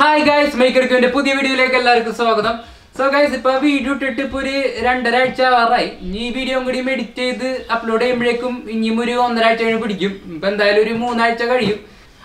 Hi guys മേക്കർക്കുവിന്റെ പുതിയ വീഡിയോയിലേക്ക് എല്ലാവർക്കും സ്വാഗതം. സോ ഗൈസ് ഇപ്പൊ വീഡിയോ ഇട്ടിട്ട് ഇപ്പൊ ഒരു രണ്ടര ആഴ്ച ആവാറായി ഇനി ഈ വീഡിയോ കൂടി എഡിറ്റ് ചെയ്ത് അപ്ലോഡ് ചെയ്യുമ്പോഴേക്കും ഇനിയും ഒരു ഒന്നരാഴ്ച കഴിഞ്ഞ് പിടിക്കും. ഇപ്പൊ എന്തായാലും ഒരു മൂന്നാഴ്ച കഴിയും.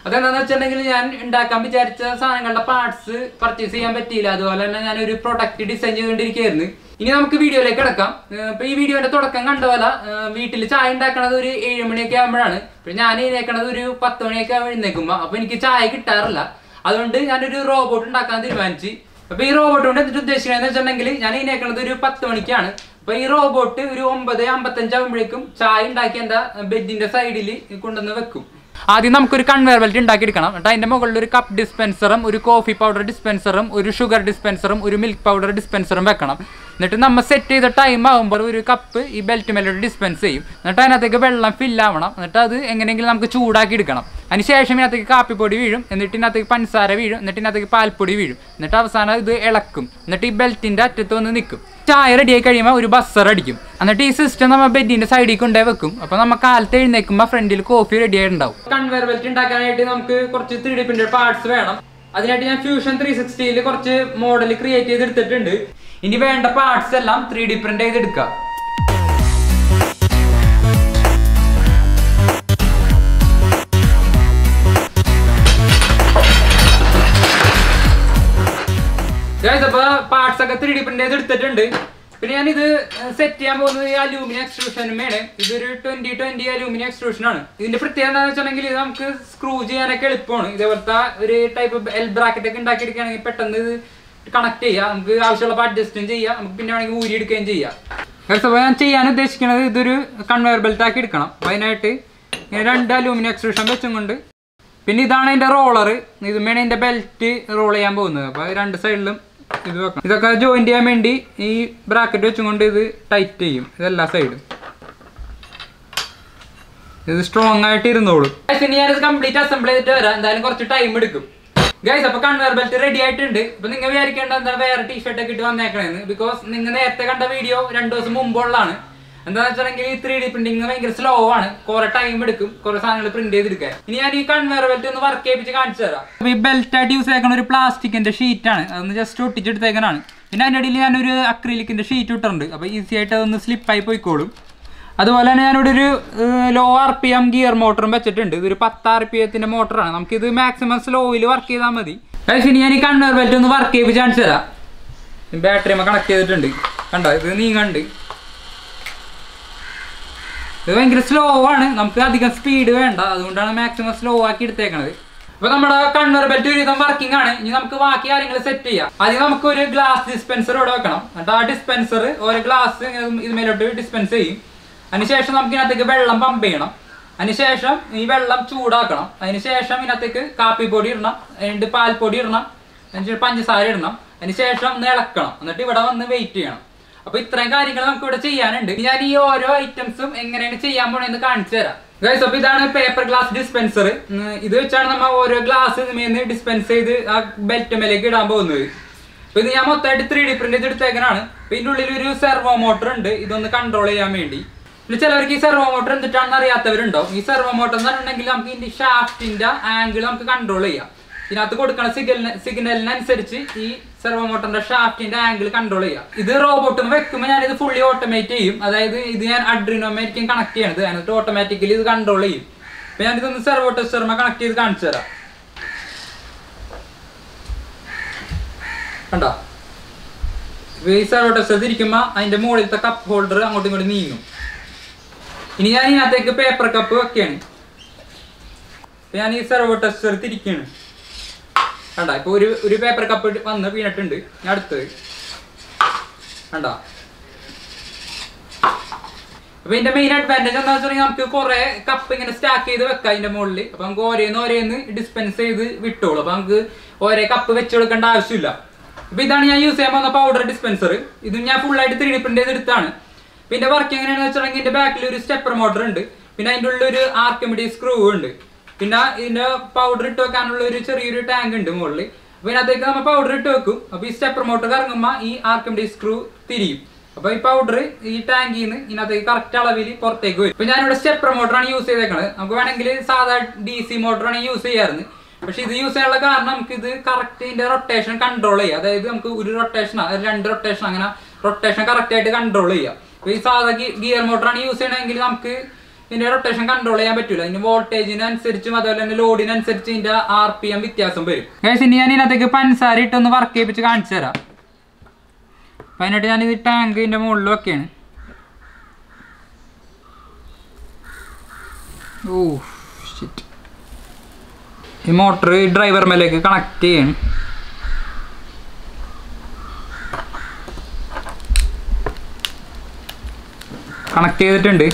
അതെന്താന്ന് വെച്ചിട്ടുണ്ടെങ്കിൽ ഞാൻ ഉണ്ടാക്കാൻ വിചാരിച്ച സാധനങ്ങളുടെ പാർട്സ് പർച്ചേസ് ചെയ്യാൻ പറ്റിയില്ല. അതുപോലെ തന്നെ ഞാൻ ഒരു പ്രൊഡക്റ്റ് ഡിസൈൻ ചെയ്തുകൊണ്ടിരിക്കുകയായിരുന്നു. ഇനി നമുക്ക് വീഡിയോയിലേക്ക് കിടക്കാം. ഇപ്പൊ ഈ വീഡിയോന്റെ തുടക്കം കണ്ട പോലെ വീട്ടിൽ ചായ ഉണ്ടാക്കണത് ഒരു ഏഴ് മണിയൊക്കെ ആകുമ്പോഴാണ് ഇപ്പൊ ഞാൻ എഴുന്നേക്കണത് ഒരു പത്ത് മണിയൊക്കെ എഴുന്നേക്കുമ്പോ അപ്പൊ എനിക്ക് ചായ കിട്ടാറില്ല. അതുകൊണ്ട് ഞാനൊരു റോബോട്ട് ഉണ്ടാക്കാൻ തീരുമാനിച്ചു. അപ്പോൾ ഈ റോബോട്ട് കൊണ്ട് എന്നിട്ട് ഉദ്ദേശിക്കുന്നത് വെച്ചിട്ടുണ്ടെങ്കിൽ ഞാൻ ഇതിനേക്കണത് ഒരു പത്ത് മണിക്കാണ്. അപ്പോൾ ഈ റോബോട്ട് ഒരു ഒമ്പത് അമ്പത്തഞ്ചാകുമ്പോഴേക്കും ചായ ഉണ്ടാക്കി എന്താ ബെഡിന്റെ സൈഡിൽ കൊണ്ടുവന്ന് വെക്കും. ആദ്യം നമുക്കൊരു കൺവെയർ ബെൽറ്റ് ഉണ്ടാക്കിയെടുക്കണം. എന്നിട്ട് അതിന്റെ മുകളിൽ ഒരു കപ്പ് ഡിസ്പെൻസറും ഒരു കോഫി പൗഡർ ഡിസ്പെൻസറും ഒരു ഷുഗർ ഡിസ്പെൻസറും ഒരു മിൽക്ക് പൗഡർ ഡിസ്പെൻസറും വെക്കണം. എന്നിട്ട് നമ്മൾ സെറ്റ് ചെയ്ത ടൈം ആകുമ്പോൾ ഒരു കപ്പ് ഈ ബെൽറ്റ് മേലോട്ട് ഡിസ്പെൻസ് ചെയ്യും. എന്നിട്ട് അതിനകത്തേക്ക് വെള്ളം ഫില്ലാവണം എന്നിട്ട് അത് എങ്ങനെയെങ്കിലും നമുക്ക് ചൂടാക്കി എടുക്കണം. അതിന് ശേഷം ഇതിനകത്തേക്ക് കാപ്പിപ്പൊടി വീഴും. എന്നിട്ട് ഇതിനകത്തേക്ക് പഞ്ചസാര വീഴും. എന്നിട്ട് ഇതിനകത്തേക്ക് പാൽപ്പൊടി വീഴും. എന്നിട്ട് അവസാനം ഇത് ഇളക്കും. എന്നിട്ട് ഈ ബെൽറ്റിന്റെ അറ്റത്ത് വന്ന് നിൽക്കും. ചായ ആയി കഴിയുമ്പോൾ ഒരു ബസ്സർ അടിക്കും. എന്നിട്ട് ഈ സിസ്റ്റം നമ്മൾ ബെഡിന്റെ സൈഡിൽ കൊണ്ടേ വെക്കും. അപ്പൊ നമ്മൾ കാലത്ത് എഴുന്നേക്കുമ്പോൾ ഫ്രണ്ടിൽ കോഫി റെഡി ആയിട്ടുണ്ടാവും. കൺവെയർ ബെൽറ്റ് ഉണ്ടാക്കാനായിട്ട് നമുക്ക് കുറച്ച് ത്രീ ഡി പ്രിന്റഡ് പാർട്സ് വേണം. അതിനായിട്ട് ഞാൻ ഫ്യൂഷൻ ത്രീ സിക്സ്റ്റിയിൽ കുറച്ച് മോഡൽ ക്രിയേറ്റ് ചെയ്തെടുത്തിട്ടുണ്ട്. ഇനി വേണ്ട പാർട്സ് എല്ലാം ത്രീ ഡി പ്രിന്റ് ചെയ്തെടുക്കാം Guys, അപ്പൊ പാർട്സ് ഒക്കെ ത്രീ ഡി പ്രിന്റ് എടുത്തിട്ടുണ്ട്. പിന്നെ ഞാൻ ഇത് സെറ്റ് ചെയ്യാൻ പോകുന്നത് ഈ അലൂമിനിയം എക്സ്ട്രൂഷനുമാണ് ഇതൊരു ട്വന്റി ട്വന്റി അലൂമിനിയം എക്സ്ട്രൂഷൻ ആണ്. ഇതിന്റെ പ്രത്യേകത എന്താണെന്ന് വെച്ചിട്ടുണ്ടെങ്കിൽ ഇത് നമുക്ക് സ്ക്രൂ ചെയ്യാനൊക്കെ എളുപ്പമാണ്. ഇതേപോലത്തെ ഒരു ടൈപ്പ് എൽ ബ്രാക്കറ്റ് ഒക്കെ ഉണ്ടാക്കിയെടുക്കുകയാണെങ്കിൽ പെട്ടെന്ന് ഇത് കണക്ട് ചെയ്യാം. നമുക്ക് ആവശ്യമുള്ള അഡ്ജസ്റ്റും ചെയ്യാം. നമുക്ക് പിന്നെ വേണമെങ്കിൽ ഊരി എടുക്കുകയും ചെയ്യാം. അപ്പോൾ ഞാൻ ചെയ്യാൻ ഉദ്ദേശിക്കുന്നത് ഇതൊരു കൺവെയർ ബെൽറ്റ് ആക്കി എടുക്കണം. അതിനായിട്ട് ഇങ്ങനെ രണ്ട് അലൂമിനിയം എക്സ്ട്രൂഷൻ വെച്ചും കൊണ്ട് പിന്നെ ഇതാണ് അതിന്റെ റോളർ ഇതുമേണ് അതിന്റെ ബെൽറ്റ് റോൾ ചെയ്യാൻ പോകുന്നത്. അപ്പൊ രണ്ട് സൈഡിലും ഇത് വെക്കണം. ഇതൊക്കെ ജോയിന്റ് ചെയ്യാൻ വേണ്ടി ഈ ബ്രാക്കറ്റ് വെച്ചുകൊണ്ട് ഇത് ടൈറ്റ് ചെയ്യും. ഇതെല്ലാ സൈഡും ഇത് സ്ട്രോങ് ആയിട്ട് ഇരുന്നോളും. ഇനി ഞാനിത് കംപ്ലീറ്റ് അസംബിൾ ചെയ്തിട്ട് വരാം. എന്തായാലും കുറച്ച് ടൈം എടുക്കും. ഗൈസ് അപ്പൊ കൺവെയർ ബെൽറ്റ് റെഡി ആയിട്ടുണ്ട്. ഇപ്പൊ നിങ്ങൾ വിചാരിക്കേണ്ട എന്താ വേറെ ടീഷർട്ട് ഒക്കെ ഇട്ട് വന്നേക്കണേന്ന്. ബിക്കോസ് നിങ്ങൾ നേരത്തെ കണ്ട വീഡിയോ രണ്ടു ദിവസം മുമ്പുള്ളതാണ്. എന്താണെന്ന് വെച്ചിട്ടുണ്ടെങ്കിൽ ഈ ത്രീ ഡി പ്രിന്റിങ് ഭയങ്കര സ്ലോ ആണ്. കുറെ ടൈം എടുക്കും. കുറെ സാധനങ്ങൾ പ്രിന്റ് ചെയ്തെടുക്കാൻ. ഇനി ഞാൻ ഈ കൺവെയർ ബെൽറ്റ് ഒന്ന് വർക്ക് ചെയ്യിപ്പിച്ച് കാണിച്ചു തരാം. ഈ ബെൽറ്റ് ആയിട്ട് യൂസ് ആക്കുന്ന ഒരു പ്ലാസ്റ്റിക്കിന്റെ ഷീറ്റ് ആണ്. അതൊന്ന് ജസ്റ്റ് ഒട്ടിച്ചെടുത്തേക്കാനാണ് പിന്നെ അതിന്റെ ഇടയിൽ ഞാനൊരു അക്രിലിക്കിന്റെ ഷീറ്റ് ഇട്ടിട്ടുണ്ട്. അപ്പൊ ഈസി ആയിട്ട് അതൊന്ന് സ്ലിപ്പായി പോയിക്കോളും. അതുപോലെ തന്നെ ഞാനിവിടെ ഒരു low R P M gear മോട്ടറും വെച്ചിട്ടുണ്ട്. ഇതൊരു പത്ത് ആർ പി എത്തിന്റെ മോട്ടറാണ് നമുക്ക് ഇത് മാക്സിമം സ്ലോയിൽ വർക്ക് ചെയ്താൽ മതി. Guys, ഇനി ഞാൻ ഈ കൺവെയർ ബെൽറ്റ് ഒന്ന് വർക്ക് ചെയ്യിപ്പിച്ച് കാണിച്ചു തരാം. ബാറ്ററി കണക്ട് ചെയ്തിട്ടുണ്ട്. കണ്ടോ? ഇത് നീങ്ങണ്ട്. ഇത് ഭയങ്കര സ്ലോ ആണ്. നമുക്ക് അധികം സ്പീഡ് വേണ്ട. അതുകൊണ്ടാണ് മാക്സിമം സ്ലോ ആക്കി എടുത്തേക്കണത്. ഇപ്പൊ നമ്മുടെ കണ്ണൂർ ബെൽറ്റ് ഒരുവിധം വർക്കിംഗ് ആണ്. ഇനി നമുക്ക് ബാക്കി കാര്യങ്ങൾ സെറ്റ് ചെയ്യാം. ആദ്യം നമുക്ക് ഒരു ഗ്ലാസ് ഡിസ്പെൻസർ ഇവിടെ വെക്കണം. എന്നിട്ട് ആ ഡിസ്പെൻസർ ഒരു ഗ്ലാസ് ഇതുമേലോട്ട് ഡിസ്പെൻസ് ചെയ്യും. അതിനുശേഷം നമുക്ക് ഇതിനകത്തേക്ക് വെള്ളം പമ്പ് ചെയ്യണം. അതിനുശേഷം ഈ വെള്ളം ചൂടാക്കണം. അതിനുശേഷം ഇതിനകത്തേക്ക് കാപ്പിപ്പൊടി ഇടണം. എന്നിട്ട് പാൽപ്പൊടി ഇടണം. എന്നിട്ട് പഞ്ചസാര ഇടണം. അതിനുശേഷം ഒന്ന് ഇളക്കണം. എന്നിട്ട് ഇവിടെ വന്ന് വെയിറ്റ് ചെയ്യണം. അപ്പൊ ഇത്രയും കാര്യങ്ങൾ നമുക്ക് ഇവിടെ ചെയ്യാനുണ്ട് ഞാൻ ഈ ഓരോ ഐറ്റംസും എങ്ങനെയാണ് ചെയ്യാൻ പോണെന്ന് കാണിച്ചു തരാം. ഗൈസ് അപ്പൊ ഇതാണ് പേപ്പർ ഗ്ലാസ് ഡിസ്പെൻസർ ഇത് വെച്ചാണ് നമ്മൾ ഓരോ ഗ്ലാസ് ഇതിന് ഡിസ്പെൻസ് ചെയ്ത് ആ ബെൽറ്റ് മേലേക്ക് ഇടാൻ പോകുന്നത്. അപ്പൊ ഇത് ഞാൻ മൊത്തമായിട്ട് ത്രീ ഡി പ്രിന്റ് ചെയ്തെടുത്തേക്കനാണ് അപ്പൊ ഇതിന്റെ ഉള്ളിൽ ഒരു സെർവോ മോട്ടർ ഉണ്ട്. ഇതൊന്ന് കൺട്രോൾ ചെയ്യാൻ വേണ്ടി. ചിലവർക്ക് ഈ സെർവോ മോട്ടർ എന്തിട്ടാണെന്ന് അറിയാത്തവരുണ്ടോ? ഈ സെർവോ മോട്ടർ എന്ന് പറഞ്ഞിട്ടുണ്ടെങ്കിൽ നമുക്ക് ഇതിന്റെ ഷാഫ്റ്റിന്റെ ആംഗിൾ നമുക്ക് കൺട്രോൾ ചെയ്യാം. ഇതിനകത്ത് കൊടുക്കുന്ന സിഗ്നലിന് സിഗ്നലിനനുസരിച്ച് ഈ സെർവോ മോട്ടറിന്റെ ഷാഫ്റ്റിന്റെ ആംഗിൾ കൺട്രോൾ ചെയ്യാം ഇത് റോബോട്ടും വെക്കുമ്പോൾ ഞാൻ ഇത് ഫുള്ളി ഓട്ടോമേറ്റ് ചെയ്യും. അതായത് ഇത് ഞാൻ അഡ്രിനോമാറ്റിക്കും കണക്ട് ചെയ്യണത്. എന്നിട്ട് ഓട്ടോമാറ്റിക്കലി ഇത് കൺട്രോൾ ചെയ്യും. അപ്പൊ ഞാൻ ഇതൊന്ന് സെർവോ ടെസ്റ്റർമ കണക്ട് ചെയ്ത് കാണിച്ചു തരാം. കണ്ടോ? ഇപ്പൊ ഈ സെർവോ ടെസ്റ്റർ തിരിക്കുമ്പോൾ അതിന്റെ മുകളിലത്തെ കപ്പ് ഹോൾഡർ അങ്ങോട്ടും ഇങ്ങോട്ടും നീങ്ങും. ഇനി ഞാൻ ഇതിനകത്തേക്ക് പേപ്പർ കപ്പ് വെക്കുകയാണ് ഇപ്പൊ ഞാൻ ഈ സെർവോ ടെസ്റ്റർ തിരിക്കുകയാണ് കണ്ട ഇപ്പൊ ഒരു ഒരു പേപ്പർ കപ്പ് വന്ന് വീണിട്ടുണ്ട്. അടുത്തത് കണ്ട? അപ്പൊ ഇതിന്റെ മെയിൻ അഡ്വാന്റേജ് എന്താ വെച്ചാൽ നമുക്ക് കുറെ കപ്പ് ഇങ്ങനെ സ്റ്റാക്ക് ചെയ്ത് വെക്കാം അതിന്റെ മുകളിൽ അപ്പൊ നമുക്ക് ഓരോന്ന് ഓരോന്ന് ഡിസ്പെൻസ് ചെയ്ത് വിട്ടോളൂ. അപ്പൊ നമുക്ക് ഓരോ കപ്പ് വെച്ച് കൊടുക്കേണ്ട ആവശ്യമില്ല. അപ്പൊ ഇതാണ് ഞാൻ യൂസ് ചെയ്യാൻ പോകുന്ന പൗഡർ ഡിസ്പെൻസർ ഇത് ഞാൻ ഫുൾ ആയിട്ട് ത്രീ ഡി പ്രിന്റ് ചെയ്ത് എടുത്താണ്. പിന്നെ വർക്ക് എങ്ങനെയാണെന്ന് വെച്ചിട്ടുണ്ടെങ്കിൽ ഇതിന്റെ ബാക്കിൽ ഒരു സ്റ്റെപ്പർ മോട്ടർ ഉണ്ട്. പിന്നെ അതിന്റെ ഉള്ളിൽ ഒരു ആർക്കമിഡി സ്ക്രൂ ഉണ്ട്. പിന്നെ ഇതിന്റെ പൗഡർ ഇട്ട് വെക്കാനുള്ള ഒരു ചെറിയൊരു ടാങ്ക് ഉണ്ട് മുകളിൽ അപ്പൊ ഇതിനകത്തേക്ക് നമ്മൾ പൗഡർ ഇട്ട് വെക്കും. അപ്പൊ ഈ സ്റ്റെപ്പർ മോട്ടർ കറങ്ങുമ്പോൾ ഈ ആർക്കമിഡി സ്ക്രൂ തിരിയും. അപ്പൊ ഈ പൗഡർ ഈ ടാങ്കിൽ നിന്ന് ഇതിനകത്തേക്ക് കറക്റ്റ് അളവിൽ പുറത്തേക്ക് വരും. ഇപ്പൊ ഞാനിവിടെ സ്റ്റെപ്പർ മോട്ടറാണ് യൂസ് ചെയ്തേക്കുന്നത് നമുക്ക് വേണമെങ്കിൽ സാധാ ഡി സി മോട്ടറാണ് യൂസ് ചെയ്യാറുണ്ട്. പക്ഷെ ഇത് യൂസ് ചെയ്യാനുള്ള കാരണം നമുക്ക് ഇത് കറക്റ്റ് ഇതിന്റെ റൊട്ടേഷൻ കൺട്രോൾ ചെയ്യാം. അതായത് നമുക്ക് ഒരു റൊട്ടേഷൻ രണ്ട് റൊട്ടേഷൻ അങ്ങനെ റൊട്ടേഷൻ കറക്റ്റ് ആയിട്ട് കൺട്രോൾ ചെയ്യാം. ഈ സാധാ ഗിയർ മോട്ടറാണ് യൂസ് ചെയ്യണമെങ്കിൽ നമുക്ക് ഇതിന്റെ റൊട്ടേഷൻ കൺട്രോൾ ചെയ്യാൻ പറ്റില്ല ഇതിന് വോൾട്ടേജിനനുസരിച്ചും അതുപോലെ തന്നെ ലോഡിനനുസരിച്ച് ഇതിന്റെ ആർ പി എം വ്യത്യാസം വരും. ഗൈസ് ഇനി ഞാൻ ഇതിനകത്തേക്ക് പഞ്ചസാര ഇട്ടൊന്ന് വർക്ക് ചെയ്യിപ്പിച്ച് കാണിച്ചു തരാം. അപ്പൊ അതിനായിട്ട് ഞാൻ ഇത് ടാങ്കിന്റെ മുകളിൽ വെക്കുകയാണ് ഓ ഈ മോട്ടർ ഡ്രൈവർ മേലേക്ക് കണക്ട് ചെയ്യാണ്. കണക്ട് ചെയ്തിട്ടുണ്ട്.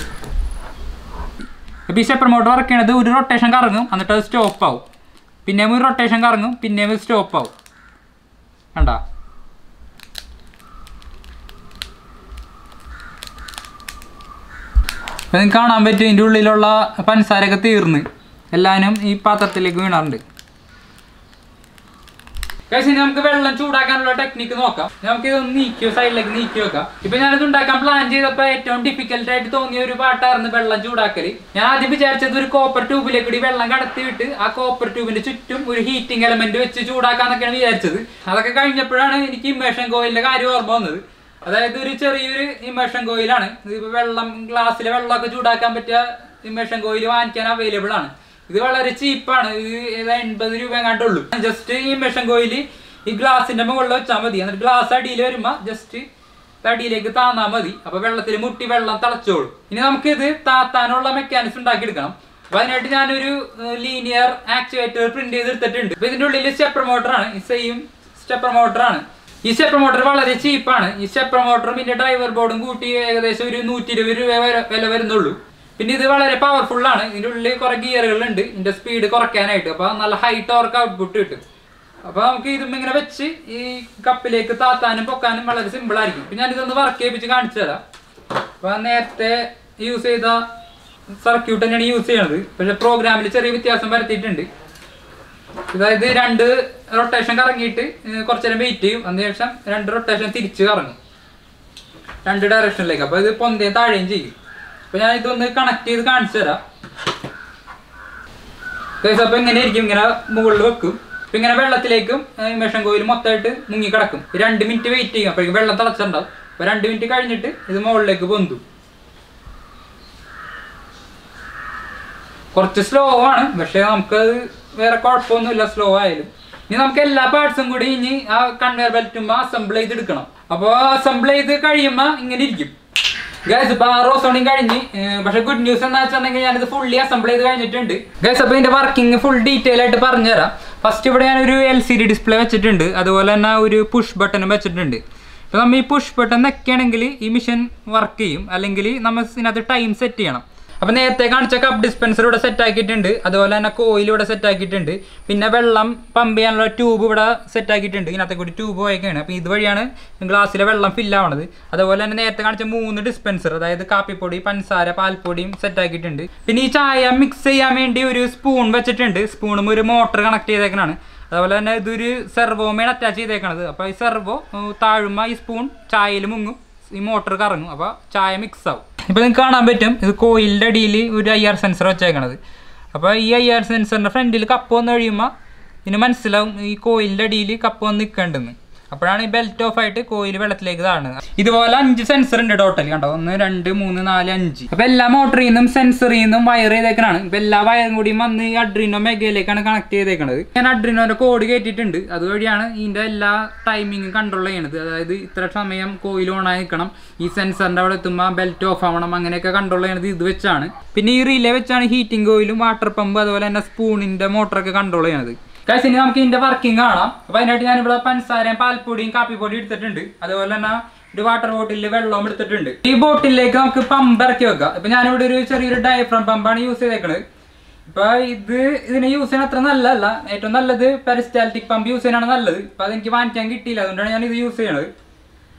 ഇപ്പോൾ ഈ സ്റ്റെപ്പർ മോട്ടർ വർക്ക് ചെയ്യണത് ഒരു റൊട്ടേഷൻ കറങ്ങും എന്നിട്ട് അത് സ്റ്റോപ്പ് ആവും. പിന്നെയും ഒരു റൊട്ടേഷൻ കറങ്ങും പിന്നെയും സ്റ്റോപ്പ് ആവും. കണ്ട? അപ്പം നിങ്ങൾക്ക് കാണാൻ പറ്റും ഇതിന്റെ ഉള്ളിലുള്ള പഞ്ചസാരയൊക്കെ തീർന്ന്. എല്ലാവരും ഈ പാത്രത്തിലേക്ക് വീണാറുണ്ട്. ഇനി നമുക്ക് വെള്ളം ചൂടാക്കാനുള്ള ടെക്നിക്ക് നോക്കാം. നമുക്ക് ഇതൊന്ന് നീക്കി സൈഡിലേക്ക് നീക്കി വെക്കാം. ഇപ്പൊ ഞാനിത് ഉണ്ടാക്കാൻ പ്ലാൻ ചെയ്തപ്പോ ഏറ്റവും ഡിഫിക്കൽട്ട് ആയിട്ട് തോന്നിയ ഒരു പാട്ടായിരുന്നു വെള്ളം ചൂടാക്കൽ. ഞാൻ ആദ്യം വിചാരിച്ചത് ഒരു കോപ്പർ ട്യൂബിലേക്ക് കൂടി വെള്ളം കടത്തി വിട്ട് ആ കോപ്പർ ട്യൂബിന്റെ ചുറ്റും ഒരു ഹീറ്റിംഗ് എലമെന്റ് വെച്ച് ചൂടാക്കാന്നൊക്കെയാണ് വിചാരിച്ചത്. അതൊക്കെ കഴിഞ്ഞപ്പോഴാണ് എനിക്ക് ഇമേഷൻ കോയിലിന്റെ കാര്യം ഓർമ്മ വന്നത്. അതായത് ഒരു ചെറിയൊരു ഇമേഷൻ കോയിലാണ് ഇതിപ്പോ വെള്ളം ഗ്ലാസ്സിലെ വെള്ളമൊക്കെ ചൂടാക്കാൻ പറ്റിയ ഇമേഷൻ കോയിൽ വാങ്ങിക്കാൻ അവൈലബിൾ ആണ്. ഇത് വളരെ ചീപ്പാണ്. ഇത് എൺപത് രൂപ എങ്ങാണ്ടുള്ളൂ ജസ്റ്റ് ഈ മെഷൻ കോയിൽ ഈ ഗ്ലാസിന്റെ മുകളിൽ വെച്ചാൽ മതി. എന്നിട്ട് ഗ്ലാസ് അടിയിൽ വരുമ്പോ ജസ്റ്റ് അടിയിലേക്ക് താന്നാ മതി. അപ്പൊ വെള്ളത്തിൽ മുട്ടി വെള്ളം തിളച്ചോളും. ഇനി നമുക്ക് ഇത് താത്താനുള്ള മെക്കാനിസം ഉണ്ടാക്കി എടുക്കണം അപ്പൊ അതിനായിട്ട് ഞാനൊരു ലീനിയർ ആക്ച്വേറ്റർ പ്രിന്റ് ചെയ്തെടുത്തിട്ടുണ്ട്. അപ്പൊ ഇതിന്റെ ഉള്ളിൽ സ്റ്റെപ്പർ മോട്ടറാണ് ഈ സെയിം സ്റ്റെപ്പർ മോട്ടറാണ് ഈ സ്റ്റെപ്പർ മോട്ടർ വളരെ ചീപ്പാണ് ഈ സ്റ്റെപ്പർ മോട്ടറും പിന്നെ ഡ്രൈവർ ബോർഡും കൂട്ടി ഏകദേശം ഒരു നൂറ്റി ഇരുപത് രൂപ വില വരുന്നുള്ളൂ. പിന്നെ ഇത് വളരെ ഇതിന്റെ ഉള്ളിൽ കുറെ ഗിയറുകൾ ഉണ്ട് ഇതിന്റെ സ്പീഡ് കുറയ്ക്കാനായിട്ട്. അപ്പോൾ നല്ല ഹൈ ടോർക്ക് ഔട്ട്പുട്ട് കിട്ടും. അപ്പോൾ നമുക്ക് ഇതും ഇങ്ങനെ വെച്ച് ഈ കപ്പിലേക്ക് താത്താനും പൊക്കാനും വളരെ സിമ്പിൾ ആയിരിക്കും. പിന്നെ ഞാനിതൊന്ന് വർക്ക് ചെയ്യിപ്പിച്ച് കാണിച്ചു തരാം. അപ്പൊ നേരത്തെ യൂസ് ചെയ്ത സർക്യൂട്ട് തന്നെയാണ് യൂസ് ചെയ്യണത്. പക്ഷെ പ്രോഗ്രാമിൽ ചെറിയ വ്യത്യാസം വരുത്തിയിട്ടുണ്ട്. അതായത് രണ്ട് റൊട്ടേഷൻ കറങ്ങിയിട്ട് കുറച്ച് നേരം വെയിറ്റ് ചെയ്യും. അതിനുശേഷം രണ്ട് റൊട്ടേഷൻ തിരിച്ച് കറങ്ങും. രണ്ട് ഡയറക്ഷനിലേക്ക് അപ്പോൾ ഇത് പൊന്തയും താഴെയും ചെയ്യും. അപ്പൊ ഞാൻ ഇതൊന്ന് കണക്ട് ചെയ്ത് കാണിച്ചു തരാം. അപ്പൊ ഇങ്ങനെ ഇരിക്കും ഇങ്ങനെ മുകളിൽ വെക്കും. ഇപ്പൊ ഇങ്ങനെ വെള്ളത്തിലേക്കും മെഷൻ കോയിൽ മൊത്തമായിട്ട് മുങ്ങി കിടക്കും രണ്ട് മിനിറ്റ് വെയിറ്റ് ചെയ്യും. അപ്പോഴേക്കും വെള്ളം തിളച്ചിട്ടുണ്ടാവും. അപ്പൊ രണ്ട് മിനിറ്റ് കഴിഞ്ഞിട്ട് ഇത് മുകളിലേക്ക് പൊന്തു. കുറച്ച് സ്ലോ ആണ് പക്ഷെ നമുക്കത് വേറെ കുഴപ്പമൊന്നുമില്ല സ്ലോ ആയാലും. ഇനി നമുക്ക് എല്ലാ പാർട്സും കൂടി ഇനി ആ കൺവെയർ ബെൽറ്റുമ്പോ അസംബിൾ ചെയ്ത് എടുക്കണം അപ്പോൾ അസംബിൾ ചെയ്ത് കഴിയുമ്പോ ഇങ്ങനെ ഇരിക്കും. ഗൈസ് ഇപ്പൊ റോസോണിയും കഴിഞ്ഞ് ഏർ പക്ഷെ ഗുഡ് ന്യൂസ് എന്താ വെച്ചിട്ടുണ്ടെങ്കിൽ ഞാനിത് ഫുള്ളി അസംബിൾ ചെയ്ത് കഴിഞ്ഞിട്ടുണ്ട്. ഗൈസ് അപ്പൊ ഇതിന്റെ വർക്കിംഗ് ഫുൾ ഡീറ്റെയിൽ ആയിട്ട് പറഞ്ഞുതരാം. ഫസ്റ്റ് ഇവിടെ ഞാൻ ഒരു എൽ സി ഡി ഡിസ്പ്ലേ വെച്ചിട്ടുണ്ട്. അതുപോലെ തന്നെ ഒരു പുഷ് ബട്ടണും വെച്ചിട്ടുണ്ട്. ഇപ്പൊ നമ്മൾ ഈ പുഷ് ബട്ടൺ നെക്കുകയാണെങ്കിൽ ഈ മിഷൻ വർക്ക് ചെയ്യും. അല്ലെങ്കിൽ നമ്മൾ ഇതിനകത്ത് ടൈം സെറ്റ് ചെയ്യണം. അപ്പൊ നേരത്തെ കാണിച്ച കപ്പ് ഡിസ്പെൻസർ ഇവിടെ സെറ്റ് ആക്കിയിട്ടുണ്ട്. അതുപോലെ തന്നെ കോയിൽ ഇവിടെ സെറ്റ് ആക്കിയിട്ടുണ്ട്. പിന്നെ വെള്ളം പമ്പ് ചെയ്യാനുള്ള ട്യൂബ് ഇവിടെ സെറ്റ് ആക്കിയിട്ടുണ്ട്. ഇതിനകത്തെ കൂടി ട്യൂബ് പോയേക്കാണ്. അപ്പൊ ഇതുവഴിയാണ് ഗ്ലാസ്സിലെ വെള്ളം ഫില്ലാവണത് അതുപോലെ തന്നെ നേരത്തെ കാണിച്ച മൂന്ന് ഡിസ്പെൻസർ അതായത് കാപ്പിപ്പൊടി പഞ്ചസാര പാൽപ്പൊടിയും സെറ്റ് ആക്കിയിട്ടുണ്ട്. പിന്നെ ഈ ചായ മിക്സ് ചെയ്യാൻ വേണ്ടി ഒരു സ്പൂൺ വെച്ചിട്ടുണ്ട്. സ്പൂണും ഒരു മോട്ടർ കണക്ട് ചെയ്തേക്കണാണ്. അതുപോലെ തന്നെ ഇതൊരു സെർവോമേണ് അറ്റാച്ച് ചെയ്തേക്കണത്. അപ്പോൾ ഈ സെർവോ താഴുമ്പോൾ ഈ സ്പൂൺ ചായയിൽ മുങ്ങും. ഈ മോട്ടർ കറങ്ങും. അപ്പോൾ ചായ മിക്സ് ആവും. ഇപ്പോൾ നിങ്ങൾക്ക് കാണാൻ പറ്റും. ഇത് കോയിലിന്റെ അടിയിൽ ഒരു ഐ ആർ സെൻസർ വെച്ചേക്കണത്. അപ്പോൾ ഈ ഐ ആർ സെൻസറിന്റെ ഫ്രണ്ടിൽ കപ്പ് വന്ന് കഴിയുമ്പോൾ ഇതിന് മനസ്സിലാവും ഈ കോയിലിന്റെ അടിയിൽ കപ്പ് വന്ന് നിൽക്കേണ്ടെന്ന് അപ്പോഴാണ് ഈ ബെൽറ്റ് ഓഫ് ആയിട്ട് കോയിൽ വെള്ളത്തിലേക്ക് താഴുന്നത് ഇതുപോലെ അഞ്ച് സെൻസർ ഉണ്ട് ടോട്ടൽ കണ്ടോ? ഒന്ന് രണ്ട് മൂന്ന് നാല് അഞ്ച്. അപ്പൊ എല്ലാ മോട്ടറിൽ നിന്നും സെൻസറിൽ നിന്നും വയർ ചെയ്തേക്കണാണ്. ഇപ്പൊ എല്ലാ വയറും കൂടി വന്ന് ഈ അഡ്രീനോ മെഗയിലേക്കാണ് കണക്ട് ചെയ്തേക്കണത്. ഞാൻ അഡ്രീനോന്റെ കോഡ് കയറ്റിയിട്ടുണ്ട് അതുവഴിയാണ് ഇതിന്റെ എല്ലാ ടൈമിങ്ങും കൺട്രോൾ ചെയ്യണത്. അതായത് ഇത്ര സമയം കോയിൽ ഓൺ ആയി നിൽക്കണം ഈ സെൻസറിന്റെ അവിടെ എത്തുമ്പോൾ ബെൽറ്റ് ഓഫ് ആവണം. അങ്ങനെയൊക്കെ കൺട്രോൾ ചെയ്യണത് ഇത് വെച്ചാണ്. പിന്നെ ഈ റിലേ വെച്ചാണ് ഹീറ്റിംഗ് ഓയിലും വാട്ടർ പമ്പ് അതുപോലെ തന്നെ സ്പൂണിന്റെ മോട്ടറൊക്കെ കൺട്രോൾ ചെയ്യണത്. ഗൈസ് ഇനി നമുക്ക് ഇതിന്റെ വർക്കിംഗ് കാണാം. അപ്പൊ അതിനായിട്ട് ഞാനിവിടെ പഞ്ചസാരയും പാൽപ്പൊടിയും കാപ്പിപ്പൊടി എടുത്തിട്ടുണ്ട്. അതുപോലെ തന്നെ ഒരു വാട്ടർ ബോട്ടിലിൽ വെള്ളവും എടുത്തിട്ടുണ്ട്. ഈ ബോട്ടിലേക്ക് നമുക്ക് പമ്പ് ഇറക്കി വെക്കാം. ഇപ്പൊ ഞാനിവിടെ ഒരു ചെറിയൊരു ഡയഫ്രം പമ്പാണ് യൂസ് ചെയ്തേക്കുന്നത് ഇപ്പൊ ഇത് ഇതിനെ യൂസ് ചെയ്യാൻ അത്ര നല്ലതല്ല. ഏറ്റവും നല്ലത് പെരിസ്റ്റാലിറ്റിക് പമ്പ് യൂസ് ചെയ്യാനാണ് നല്ലത്. ഇപ്പൊ അതെനിക്ക് വാങ്ങിക്കാൻ കിട്ടിയില്ല. അതുകൊണ്ടാണ് ഞാൻ ഇത് യൂസ് ചെയ്യണത്.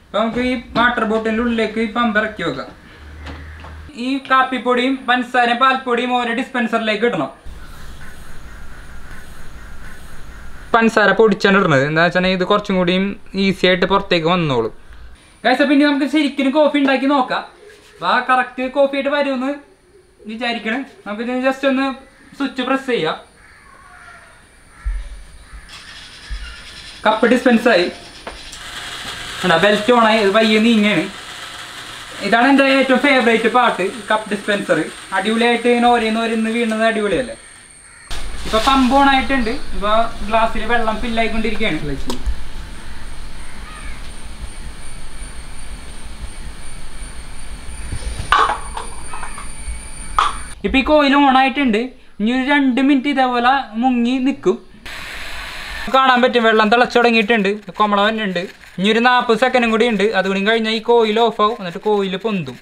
അപ്പൊ നമുക്ക് ഈ വാട്ടർ ബോട്ടിലിന്റെ ഉള്ളിലേക്ക് ഈ പമ്പ് ഇറക്കി വെക്കാം. ഈ കാപ്പിപ്പൊടിയും പഞ്ചസാരയും പാൽപ്പൊടിയും ഓരോ ഡിസ്പെൻസറിലേക്ക് ഇടണം. പഞ്ചസാര പൊടിച്ചാണ് ഇടുന്നത് എന്താ വെച്ചാൽ ഇത് കുറച്ചും കൂടിയും ഈസി ആയിട്ട് പുറത്തേക്ക് വന്നോളും. ഗൈസ് പിന്നെ നമുക്ക് ശരിക്കും കോഫി ഉണ്ടാക്കി നോക്കാം. അപ്പൊ ആ കറക്റ്റ് കോഫി ആയിട്ട് വരുമെന്ന് വിചാരിക്കണേ. നമുക്ക് ജസ്റ്റ് ഒന്ന് സ്വിച്ച് പ്രസ് ചെയ്യാം. കപ്പ് ഡിസ്പെൻസായി ബെൽറ്റ് ഓണായി ഇത് പയ്യെ നീങ്ങാണ്. ഇതാണ് എന്റെ ഏറ്റവും ഫേവറേറ്റ് പാട്ട് കപ്പ് ഡിസ്പെൻസർ അടിപൊളിയായിട്ട് ഇങ്ങനെ ഓരോന്ന് ഓരോന്ന് വീണത് അടിപൊളിയല്ലേ? ഇപ്പൊ പമ്പ് ഓൺ ആയിട്ടുണ്ട് ഇപ്പൊ ഗ്ലാസ്സിൽ വെള്ളം ഫില്ലായിക്കൊണ്ടിരിക്കുകയാണ് ഇപ്പൊ ഈ കോയിൽ ഓൺ ആയിട്ടുണ്ട് ഇനി ഒരു രണ്ട് മിനിറ്റ് ഇതേപോലെ മുങ്ങി നിൽക്കും കാണാൻ പറ്റും. വെള്ളം തിളച്ചു തുടങ്ങിയിട്ടുണ്ട്. കൊമള വന്നിട്ടുണ്ട്. ഇനി ഒരു നാൽപ്പത് സെക്കൻഡും കൂടി ഉണ്ട്. അതുകൂടി കഴിഞ്ഞാൽ ഈ കോയിൽ ഓഫ് ആവും. എന്നിട്ട് കോയിൽ പൊന്തും.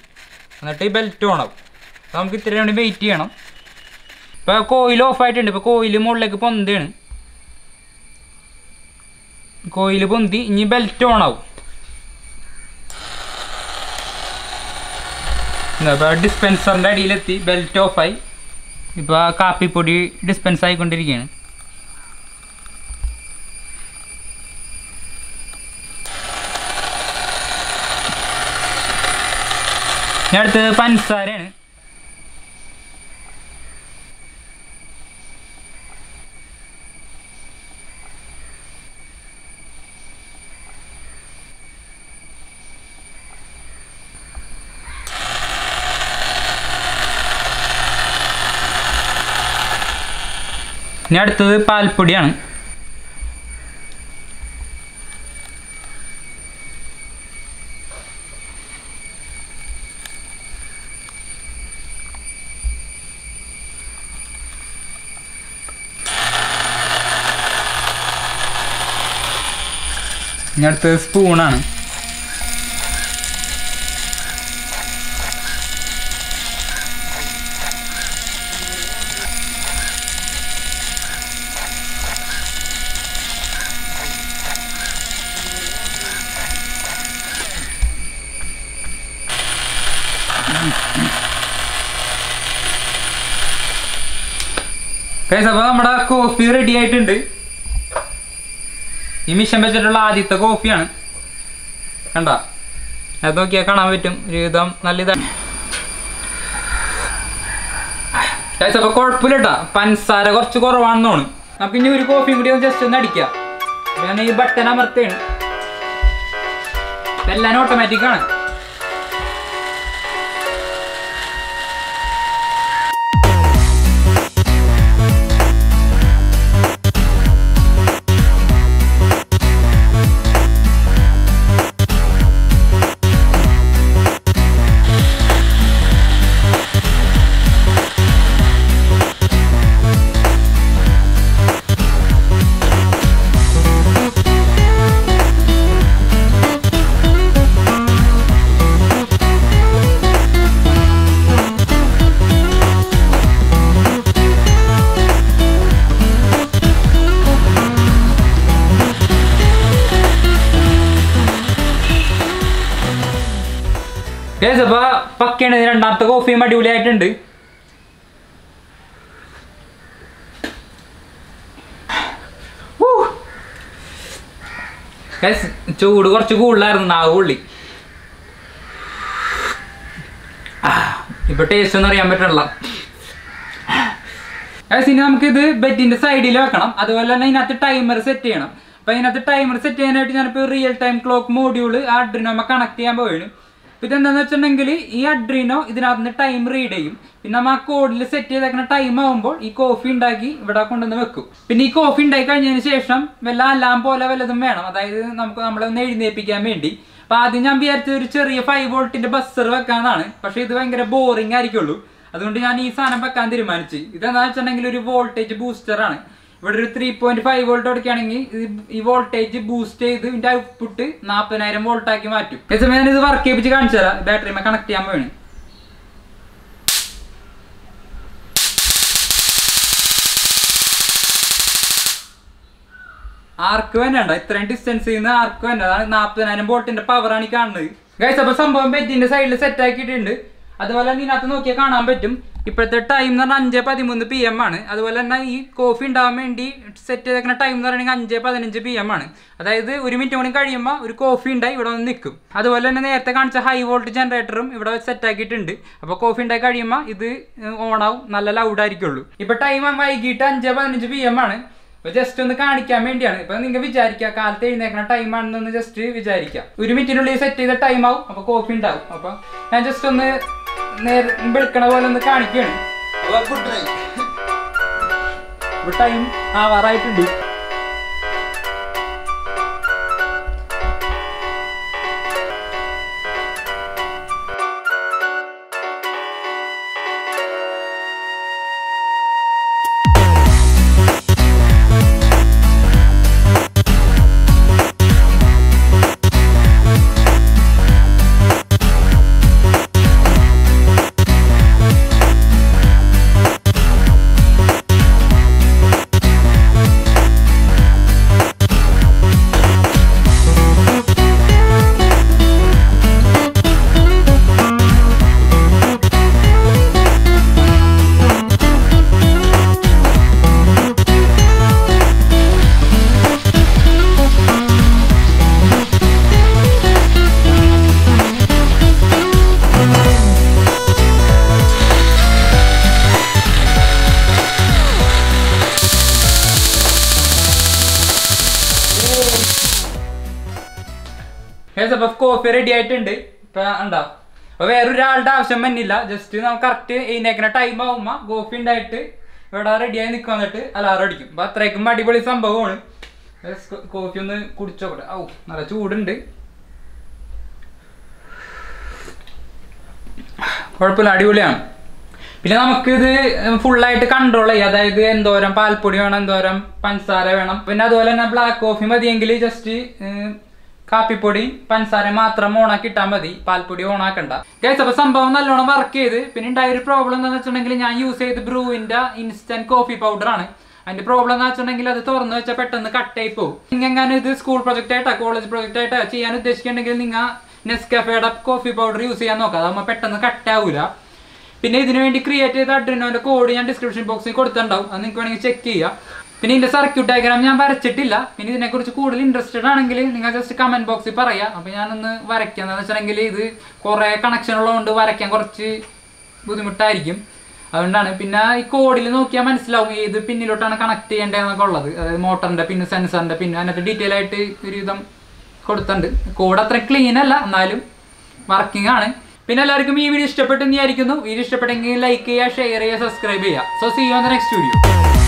എന്നിട്ട് ഈ ബെൽറ്റ് ഓണാവും നമുക്ക് ഇത്രയും വേണ്ടി വെയിറ്റ് ചെയ്യണം. ഇപ്പോൾ കോയിൽ ഓഫ് ആയിട്ടുണ്ട്. ഇപ്പോൾ കോയിൽ മുകളിലേക്ക് പൊന്താണ് കോയിൽ പൊന്തി ഇനി ബെൽറ്റ് ഓണാവും ഇപ്പോൾ ഡിസ്പെൻസറിന്റെ അടിയിലെത്തി. ബെൽറ്റ് ഓഫായി ഇപ്പോൾ കാപ്പിപ്പൊടി ഡിസ്പെൻസ് ആയിക്കൊണ്ടിരിക്കുകയാണ്. ഞാൻ അടുത്തത് പഞ്ചസാരയാണ് ഇനി അടുത്തത് പാൽപ്പൊടിയാണ്. ഇനി അടുത്തത് സ്പൂണാണ്. Guys, അപ്പൊ നമ്മുടെ കോഫി റെഡി ആയിട്ടുണ്ട്. ഈ മിഷൻ വെച്ചിട്ടുള്ള ആദ്യത്തെ കോഫിയാണ് കണ്ട? അത് നോക്കിയാൽ കാണാൻ പറ്റും. ജീവിതം നല്ല ഇതാണ് Guys, അപ്പൊ കുഴപ്പമില്ല കേട്ടോ. പഞ്ചസാര കുറച്ച് കുറവാണെന്ന് തോന്നുന്നു. നമുക്ക് ഇനി ഒരു കോഫിയും കൂടി ഒന്ന് ജസ്റ്റ് ഒന്ന് അടിക്കാം. ഈ ബട്ടൺ അമർത്തേണ് എല്ലാം ഓട്ടോമാറ്റിക് ആണ്. Guys, അപ്പൊ പക്കയാണ് രണ്ടാമത്തെ കോഫിയും അടിപൊളിയായിട്ടുണ്ട്. ചൂട് കുറച്ച് കൂടുതലായിരുന്നു. ആ, ഇപ്പൊ ടേസ്റ്റ് ഒന്നും അറിയാൻ പറ്റണില്ല. ഇനി ഇനി ഇത് ബെറ്റിന്റെ സൈഡിൽ വെക്കണം. അതുപോലെ തന്നെ ഇതിനകത്ത് ടൈമർ സെറ്റ് ചെയ്യണം. അപ്പൊ ഇതിനകത്ത് ടൈമർ സെറ്റ് ചെയ്യാനായിട്ട് ഞാനിപ്പോ റിയൽ ടൈം ക്ലോക്ക് മോഡ്യൂൾ ആ ഡ്രിനോമ കണക്ട് ചെയ്യാൻ പോവുകയാണ് ഇപ്പൊ ഇതെന്താന്ന് വെച്ചിട്ടുണ്ടെങ്കിൽ ഈ അഡ്രീനോ ഇതിനകത്ത് ടൈം റീഡ് ചെയ്യും. പിന്നെ നമ്മൾ ആ കോഡിൽ സെറ്റ് ചെയ്തേക്കുന്ന ടൈം ആകുമ്പോൾ ഈ കോഫി ഉണ്ടാക്കി ഇവിടെ കൊണ്ടുവന്ന് വെക്കും. പിന്നെ ഈ കോഫി ഉണ്ടാക്കി കഴിഞ്ഞതിന് ശേഷം വല്ല അല്ലാം പോലെ വല്ലതും വേണം. അതായത് നമുക്ക് നമ്മളെ ഒന്ന് എഴുന്നേൽപ്പിക്കാൻ വേണ്ടി. അപ്പൊ ആദ്യം ഞാൻ വിചാരിച്ചത് ഒരു ചെറിയ ഫൈവ് വോൾട്ടിന്റെ ബസ്സർ വെക്കാനാണ് പക്ഷെ ഇത് ഭയങ്കര ബോറിംഗ് ആയിരിക്കുള്ളൂ. അതുകൊണ്ട് ഞാൻ ഈ സാധനം വെക്കാൻ തീരുമാനിച്ചു. ഇതെന്താ വെച്ചിട്ടുണ്ടെങ്കിൽ ഒരു വോൾട്ടേജ് ബൂസ്റ്റർ ആണ്. ഇവിടെ ഒരു ത്രീ പോയിന്റ് ഫൈവ് വോൾട്ട് കൊടുക്കുകയാണെങ്കിൽ ഈ വോൾട്ടേജ് ബൂസ്റ്റ് ചെയ്ത് ഇതിന്റെ ഔട്ട്പുട്ട് നാൽപ്പതിനായിരം വോൾട്ട് ആക്കി മാറ്റും. അതേസമയം ഞാൻ ഇത് വർക്ക് ചെയ്യിപ്പിച്ച് കാണിച്ചു തരാം. ബാറ്ററി കണക്ട് ചെയ്യാൻ വേണം ആർക്ക് വേണ്ട ഇത്രയും ഡിസ്റ്റൻസ് ചെയ്യുന്ന ആർക്ക് വേണ്ട. നാൽപ്പതിനായിരം വോൾട്ടിന്റെ പവറാണ് ഈ കാണുന്നത്. ഗൈസ് അപ്പൊ സംഭവം ബെഡിന്റെ സൈഡിൽ സെറ്റ് ആക്കിയിട്ടുണ്ട്. അതുപോലെ തന്നെ ഇതിനകത്ത് നോക്കിയാൽ കാണാൻ പറ്റും. ഇപ്പോഴത്തെ ടൈം എന്ന് പറഞ്ഞാൽ അഞ്ച് പതിമൂന്ന് പി എം ആണ്. അതുപോലെ തന്നെ ഈ കോഫി ഉണ്ടാകാൻ വേണ്ടി സെറ്റ് ചെയ്തേക്കുന്ന ടൈം എന്ന് പറയുന്നത് അഞ്ച് പതിനഞ്ച് പി എം ആണ്. അതായത് ഒരു മിനിറ്റ് കൂടി കഴിയുമ്പോൾ ഒരു കോഫി ഉണ്ടായി ഇവിടെ വന്ന് നിൽക്കും അതുപോലെ തന്നെ നേരത്തെ കാണിച്ച ഹൈ വോൾട്ട് ജനറേറ്ററും ഇവിടെ സെറ്റ് ആക്കിയിട്ടുണ്ട്. അപ്പോൾ കോഫി ഉണ്ടായി കഴിയുമ്പോൾ ഇത് ഓൺ ആവും. നല്ല ലൗഡ് ആയിരിക്കുള്ളൂ. ഇപ്പോൾ ടൈം വൈകിട്ട് അഞ്ച് പതിനഞ്ച് പി എം ആണ്. ഇപ്പൊ ജസ്റ്റ് ഒന്ന് കാണിക്കാൻ വേണ്ടിയാണ്. ഇപ്പൊ നിങ്ങൾ വിചാരിക്കുക കാലത്ത് എഴുന്നേക്കുന്ന ടൈം ആണെന്ന് ജസ്റ്റ് വിചാരിക്കുക ഒരു മിനിറ്റിനുള്ളിൽ സെറ്റ് ചെയ്ത ടൈം ആവും. അപ്പൊ കോഫി ഉണ്ടാവും. അപ്പൊ ഞാൻ ജസ്റ്റ് ഒന്ന് നേരെ വെളുക്കണ പോലെ ഒന്ന് കാണിക്കണം. ടൈം ആവാറായിട്ടുണ്ട് അപ്പൊ കോഫി റെഡി ആയിട്ടുണ്ട്. ഇപ്പൊ ഉണ്ടോ അപ്പൊ വേറൊരാളുടെ ആവശ്യം വന്നില്ല. ജസ്റ്റ് നമുക്ക് കറക്റ്റ് എഴുന്നേക്കുന്ന ടൈം ആവുമ്പോ കോഫി ഉണ്ടായിട്ട് ഇവിടെ റെഡിയായി നിൽക്കുക വന്നിട്ട് അലാറം അടിക്കും. അപ്പൊ അത്രയ്ക്കും അടിപൊളി സംഭവമാണ്. കോഫി ഒന്ന് കുടിച്ചോട്ടെ ഔ നല്ല ചൂടുണ്ട്. കുഴപ്പമില്ല അടിപൊളിയാണ്. പിന്നെ നമുക്കിത് ഫുള്ളായിട്ട് കൺട്രോൾ ചെയ്യാം. അതായത് എന്തോരം പാൽപ്പൊടി വേണം എന്തോരം പഞ്ചസാര വേണം. പിന്നെ അതുപോലെ തന്നെ ബ്ലാക്ക് കോഫി മതിയെങ്കിൽ ജസ്റ്റ് കാപ്പിപ്പൊടി പഞ്ചസാര മാത്രം ഓണാക്കിട്ടാൽ മതി. പാൽപ്പൊടി ഓണാക്കണ്ട. ഗൈസ് അപ്പൊ സംഭവം നല്ലോണം വർക്ക് ചെയ്ത്. പിന്നെ ഉണ്ടായ ഒരു പ്രോബ്ലം എന്താണെന്ന് വെച്ചിട്ടുണ്ടെങ്കിൽ ഞാൻ യൂസ് ചെയ്ത് ബ്രൂവിന്റെ ഇൻസ്റ്റന്റ് കോഫി പൗഡർ ആണ്. അതിന്റെ പ്രോബ്ലം എന്ന് വെച്ചിട്ടുണ്ടെങ്കിൽ അത് തുറന്നു വെച്ചാൽ പെട്ടെന്ന് കട്ടായി പോകും നിങ്ങൾ ഇത് സ്കൂൾ പ്രൊജക്റ്റ് ആയിട്ടാ കോളേജ് പ്രൊജക്റ്റ് ആയിട്ടാ ചെയ്യാൻ ഉദ്ദേശിക്കുന്നുണ്ടെങ്കിൽ നിങ്ങൾ നെസ്കഫേയുടെ കോഫി പൗഡർ യൂസ് ചെയ്യാൻ നോക്കാം. അതാകുമ്പോൾ പെട്ടെന്ന് കട്ടാവൂല പിന്നെ ഇതിനു വേണ്ടി ക്രിയേറ്റ് ചെയ്ത അഡ്രിനോന്റെ കോഡ് ഞാൻ ഡിസ്ക്രിപ്ഷൻ ബോക്സിൽ കൊടുത്തിട്ടുണ്ടാവും. അത് നിങ്ങൾക്ക് വേണമെങ്കിൽ ചെക്ക് ചെയ്യാം. പിന്നെ ഇതിന്റെ സർക്യൂട്ട് ഡയഗ്രാം ഞാൻ വരച്ചിട്ടില്ല. പിന്നെ ഇതിനെക്കുറിച്ച് കൂടുതൽ ഇൻട്രസ്റ്റഡ് ആണെങ്കിൽ നിങ്ങൾ ജസ്റ്റ് കമന്റ് ബോക്സിൽ പറയാം. അപ്പോൾ ഞാനൊന്ന് വരയ്ക്കാം. എന്താണെന്ന് വെച്ചിട്ടുണ്ടെങ്കിൽ ഇത് കുറേ കണക്ഷൻ ഉള്ളതുകൊണ്ട് വരയ്ക്കാൻ കുറച്ച് ബുദ്ധിമുട്ടായിരിക്കും. അതുകൊണ്ടാണ്. പിന്നെ ഈ കോഡിൽ നോക്കിയാൽ മനസ്സിലാവും ഏത് പിന്നിലോട്ടാണ് കണക്ട് ചെയ്യേണ്ടതെന്നൊക്കെ ഉള്ളത്. അതായത് മോട്ടറിന്റെ പിന്നെ സെൻസറിന്റെ പിന്നെ അതിനകത്ത് ഡീറ്റെയിൽ ആയിട്ട് ഒരുവിധം കൊടുത്തിട്ടുണ്ട്. കോഡ് അത്ര ക്ലീൻ അല്ല എന്നാലും വർക്കിംഗ് ആണ്. പിന്നെ എല്ലാവർക്കും ഈ വീഡിയോ ഇഷ്ടപ്പെട്ടെന്ന് വിചാരിക്കുന്നു. വീഡിയോ ഇഷ്ടപ്പെട്ടെങ്കിൽ ലൈക്ക് ചെയ്യുക ഷെയർ ചെയ്യുക സബ്സ്ക്രൈബ് ചെയ്യുക. So see you on the next video